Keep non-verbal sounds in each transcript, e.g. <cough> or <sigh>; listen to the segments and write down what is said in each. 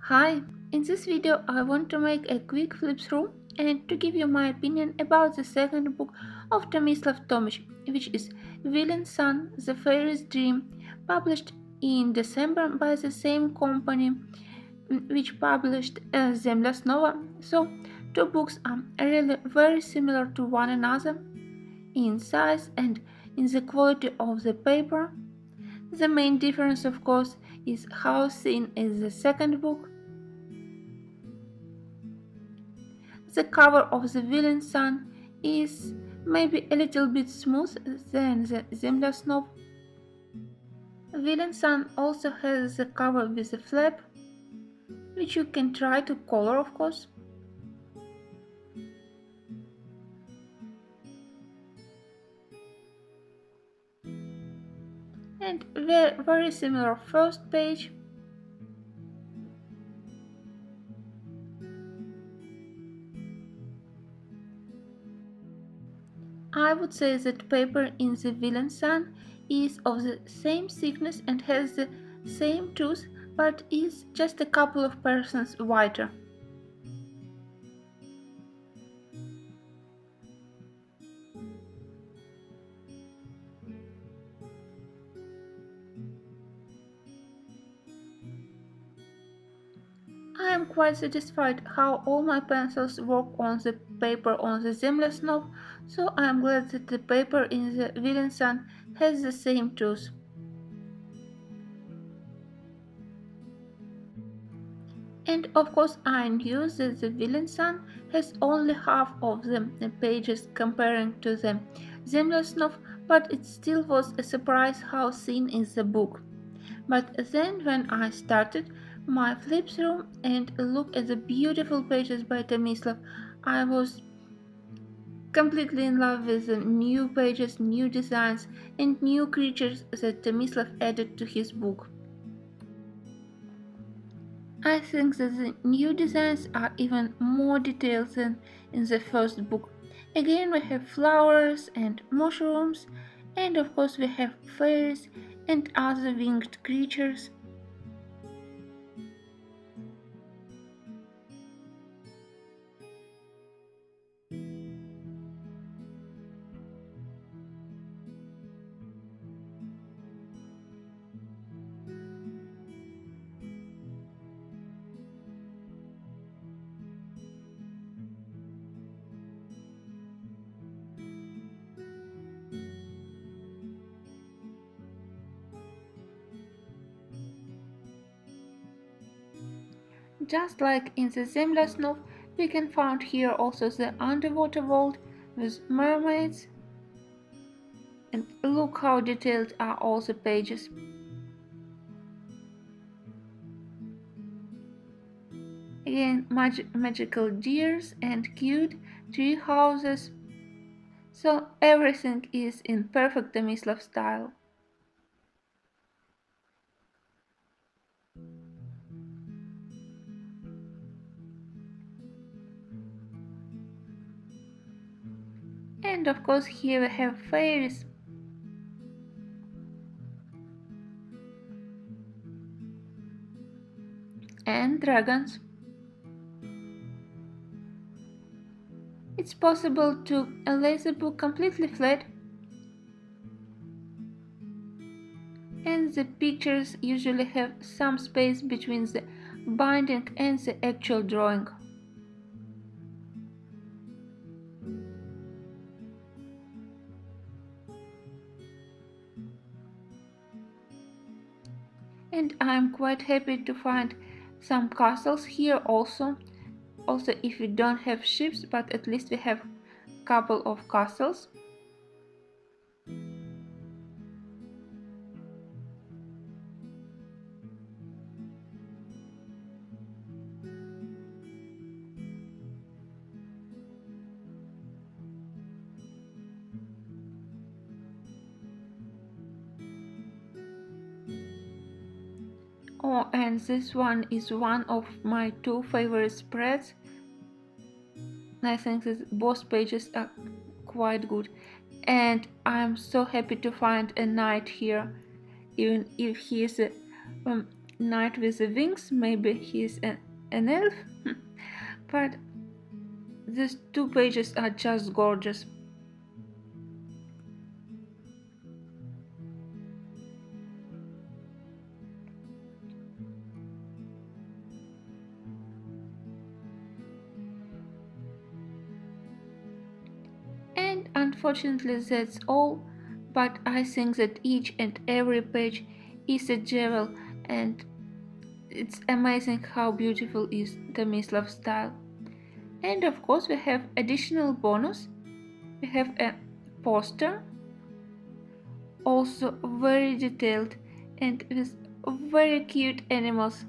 Hi, in this video I want to make a quick flip through and to give you my opinion about the second book of Tomislav Tomic, which is Vilin San, The Fairy's Dream, published in December by the same company mm, which published uh, Zemlya Snova. So, two books are really very similar to one another in size and in the quality of the paper. The main difference, of course, is how thin is the second book The cover of the Vilin San is maybe a little bit smooth than the Zemlya Snov. Vilin San also has the cover with a flap, which you can try to color of course. And very similar first page I would say that paper in the Vilin San is of the same thickness and has the same tooth but is just a couple of persons wider. I am quite satisfied how all my pencils work on the paper on the Zemlya Snov, so I am glad that the paper in the Vilin San has the same tooth. And of course I knew that the Vilin San has only half of the pages comparing to the Zemlya Snov, but it still was a surprise how thin is the book. But then when I started, my flip through and look at the beautiful pages by Tomislav. I was completely in love with the new pages, new designs, and new creatures that Tomislav added to his book. I think that the new designs are even more detailed than in the first book. Again, we have flowers and mushrooms, and of course, we have fairies and other winged creatures. Just like in the Zemlya we can find here also the underwater world with mermaids. And look how detailed are all the pages. Again, mag magical deers and cute tree houses. So everything is in perfect Tomislav style. And of course here we have fairies. And dragons. It's possible to lay the book completely flat and the pictures usually have some space between the binding and the actual drawing. And I'm quite happy to find some castles here also. Also if we don't have ships but at least we have couple of castles Oh, and this one is one of my two favorite spreads. I think that both pages are quite good. And I'm so happy to find a knight here, even if he is a um, knight with wings, maybe he's an, an elf, <laughs> but these two pages are just gorgeous. Unfortunately that's all, but I think that each and every page is a jewel and it's amazing how beautiful is Tomislav style. And of course we have additional bonus. We have a poster, also very detailed and with very cute animals.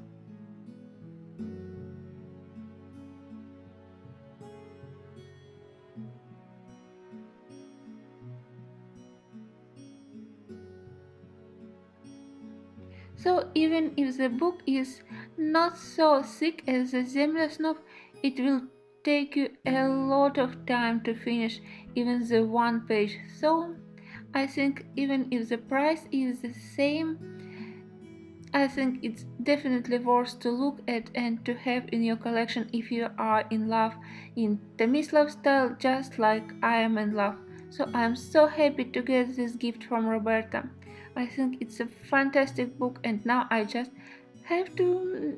So even if the book is not so thick as the Zemlya it will take you a lot of time to finish even the one page. So I think even if the price is the same, I think it's definitely worth to look at and to have in your collection if you are in love in Tomislav style just like I am in love. So I'm so happy to get this gift from Roberta. I think it's a fantastic book and now I just have to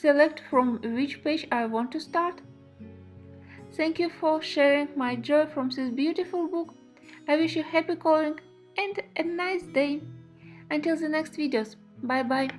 select from which page I want to start. Thank you for sharing my joy from this beautiful book. I wish you happy coloring and a nice day. Until the next videos. Bye bye.